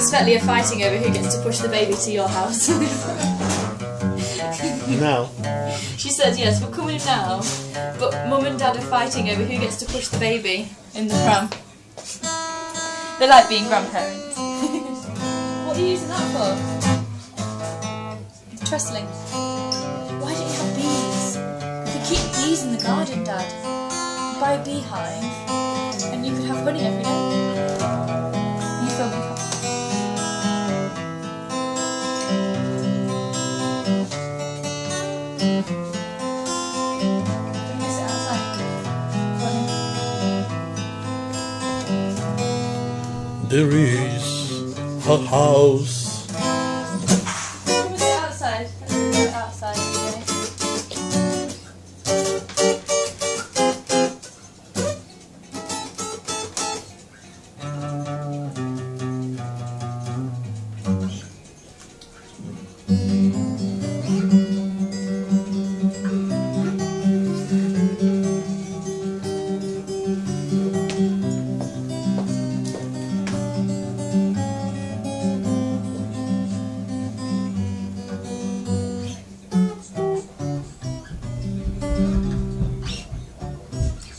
Svetley are fighting over who gets to push the baby to your house. Now, she says, yes, we're coming now, but mum and dad are fighting over who gets to push the baby in the pram. They like being grandparents. what are you using that for? Trestling. Why don't you have bees? You could keep bees in the garden, Dad. Buy a beehive, and you could have honey every day. There is a house.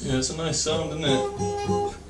Yeah, it's a nice sound, isn't it?